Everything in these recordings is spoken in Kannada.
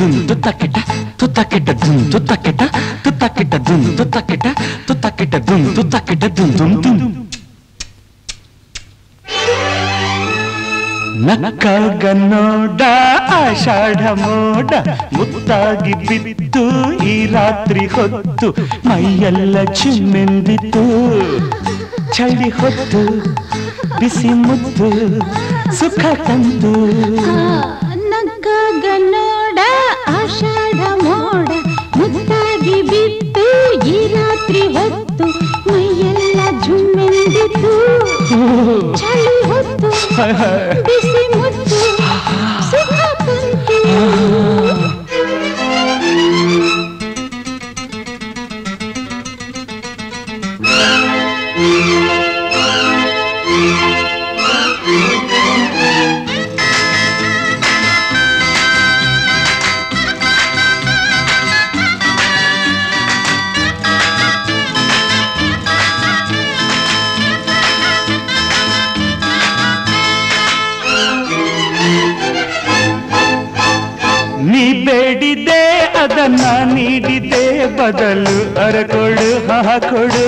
ತುತ್ತಕ್ಕಿಟ ಕೆಟ್ಟ ದುನ್, ತುತ್ತ ಕೆಟ್ಟ ತುತ್ತ ಕೆಟ್ಟ ದುನ್, ತುತ್ತ ಕೆಟ್ಟ ದುನ್ ದುನ್ ದುನ್ ನಕ್ಕಾಗ ನೋಡ, ಆಷಾಢ ಮೋಡ, ಮುತ್ತಾಗಿ ಬಿತ್ತು, ಈ ರಾತ್ರಿ ಹೊತ್ತು ಮೈಯೆಲ್ಲ ಚಿಮ್ಮೆಂದಿತ್ತು. ಚಳಿ ಹೊತ್ತು, ಬಿಸಿ ಮುತ್ತು, ಸುಖ ತಂದು. ನಗ್ಗಾಗ ನೋಡ हो हाय हाय ಬೇಡಿದೆ ಅದನ್ನ ನೀಡಿದೆ. ಬದಲು ಅರಕೊಡು ಹಾಕೊಡು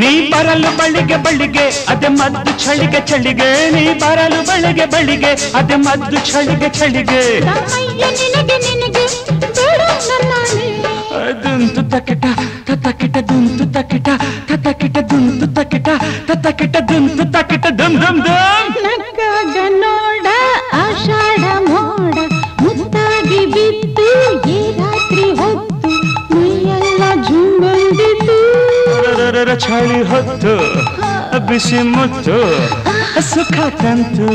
ನೀ ಬರಲು ಬಳಿಗೆ ಬಳಿಗೆ ಅದೆ ಮದ್ದು ಚಳಿಗೆ ಚಳಿಗೆ. ನೀ ಬರಲು ಬಳಿಗೆ ಬಳಿಗೆ ಅದೆ ಮದ್ದು ಚಳಿಗೆ ಚಳಿಗೆ. ತಮ್ಮಯ್ಯ ನಿನಗೆ ನಿನಗೆ ಬೇಡ ನನ್ನಾಣೆ ದುಂತು ತಕಿಟ ತತಕಿಟ ದುಂತು ತಕಿಟ ತತಕಿಟ ದುಂತು ತಕಿಟ ತತಕಿಟ ದುಂತು ತಕಿಟ ದುಮ್ ದುಮ್ ದುಮ್ ನಕ್ಕಾಗ ನೋಡ ಆಷಾಢ ಮೋಡ ಮುತ್ತಾಗಿ ಬಿತ್ತು ಈ ರಾತ್ರಿ ಹೊತ್ತು ಮೈಯೆಲ್ಲ ಜುಂಬಂದಿತು ರರರರ ಚಳಿ ಹೊತ್ತು ಬಿಸಿ ಮುತ್ತು ಸುಖ ತಂತು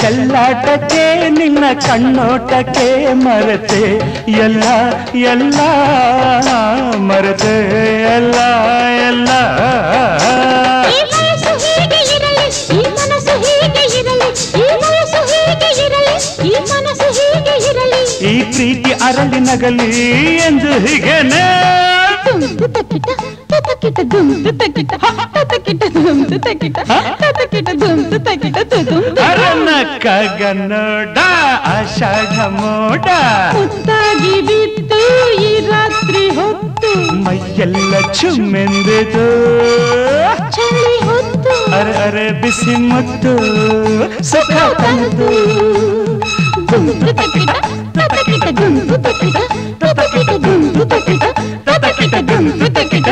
ಚೆಲ್ಲಾಟಕ್ಕೆ ನಿನ್ನ ಕಣ್ಣೋಟಕ್ಕೆ ಮರೆತೆ ಎಲ್ಲ ಎಲ್ಲ ಮರೆತೆ ಎಲ್ಲ ಎಲ್ಲ ಈ ವಯಸ್ಸು ಹೀಗೆ ಇರಲಿ ಈ ಮನಸ್ಸು ಹೀಗೆ ಇರಲಿ ಈ ವಯಸ್ಸು ಹೀಗೆ ಇರಲಿ ಈ ಮನಸ್ಸು ಹೀಗೆ ಇರಲಿ ಈ ಪ್ರೀತಿ ಅರಳಿ ನಗಲಿ ಎಂದು ಹೀಗೇನೆ ದುಂದು ತಕಿಟ ತಕಿಟ ದುಂದು ತಕಿಟ ತಕಿಟ ದುಂದು ತಕಿಟ ತಕಿಟ ದುಂದು ತಕಿಟ ದುಂದು ಅರನಕ್ಕಾಗ ನೋಡ ಆಷಾಢ ಮೋಡ ಮುತ್ತಾಗಿ ಬಿತ್ತು ಈ ರಾತ್ರಿ ಹೊತ್ತು ಮೈಯೆಲ್ಲ ಚುಮ್ಮೆಂದಿತು ಚಳಿ ಹೊತ್ತು ಅರೆ ಅರೆ ಬಿಸಿ ಮುತ್ತು ಸುಖ ತಂತು ದುಂದು ತಕಿಟ ತಕಿಟ ದುಂದು ತಕಿಟ ತಕಿಟ ದುಂದು ತಕಿಟ ತಕಿಟ ದುಂದು ತಕಿಟ